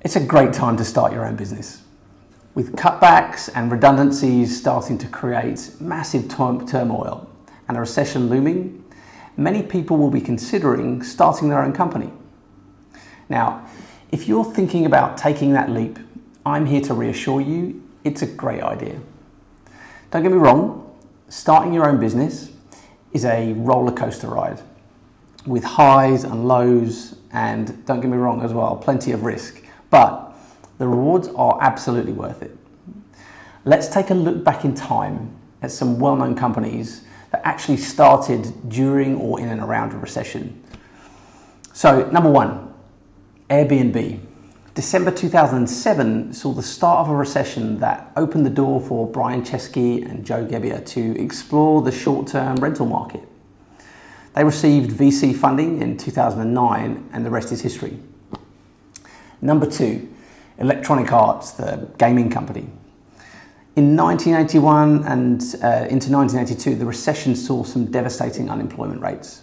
It's a great time to start your own business. With cutbacks and redundancies starting to create massive turmoil and a recession looming, many people will be considering starting their own company. Now, if you're thinking about taking that leap, I'm here to reassure you it's a great idea. Don't get me wrong, starting your own business is a roller coaster ride with highs and lows, and don't get me wrong as well, plenty of risk but the rewards are absolutely worth it. Let's take a look back in time at some well known companies that actually started during or in and around a recession. So, number one, Airbnb. December 2007 saw the start of a recession that opened the door for Brian Chesky and Joe Gebbia to explore the short term rental market. They received VC funding in 2009, and the rest is history. Number two, Electronic Arts, the gaming company. In 1981 and uh, into 1982, the recession saw some devastating unemployment rates.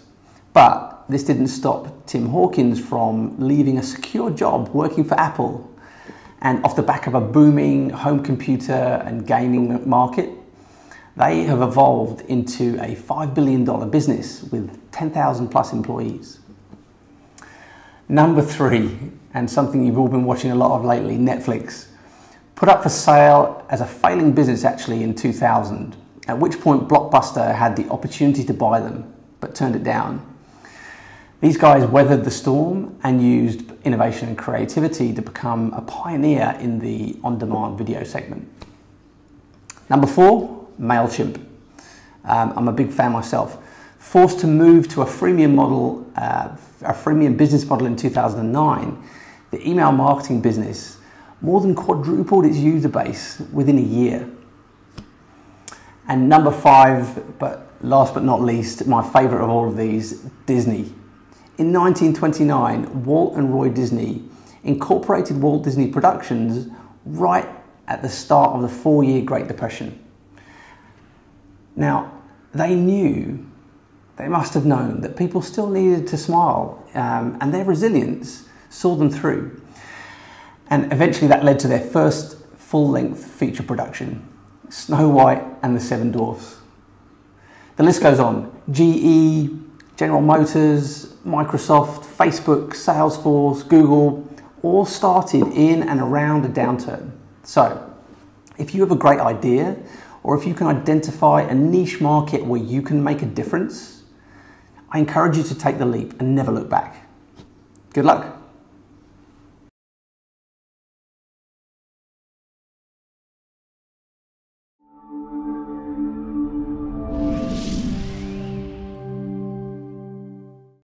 But this didn't stop Tim Hawkins from leaving a secure job working for Apple. And off the back of a booming home computer and gaming market, they have evolved into a $5 billion business with 10,000 plus employees. Number three, and something you've all been watching a lot of lately, Netflix. Put up for sale as a failing business actually in 2000, at which point Blockbuster had the opportunity to buy them, but turned it down. These guys weathered the storm and used innovation and creativity to become a pioneer in the on demand video segment. Number four, MailChimp. Um, I'm a big fan myself. Forced to move to a freemium model, uh, a freemium business model in 2009, the email marketing business more than quadrupled its user base within a year. And number five, but last but not least, my favorite of all of these, Disney. In 1929, Walt and Roy Disney incorporated Walt Disney Productions right at the start of the four year Great Depression. Now, they knew, they must have known, that people still needed to smile, um, and their resilience saw them through. And eventually that led to their first full length feature production Snow White and the Seven Dwarfs. The list goes on GE, General Motors, Microsoft, Facebook, Salesforce, Google all started in and around a downturn. So, if you have a great idea or if you can identify a niche market where you can make a difference, I encourage you to take the leap and never look back. Good luck.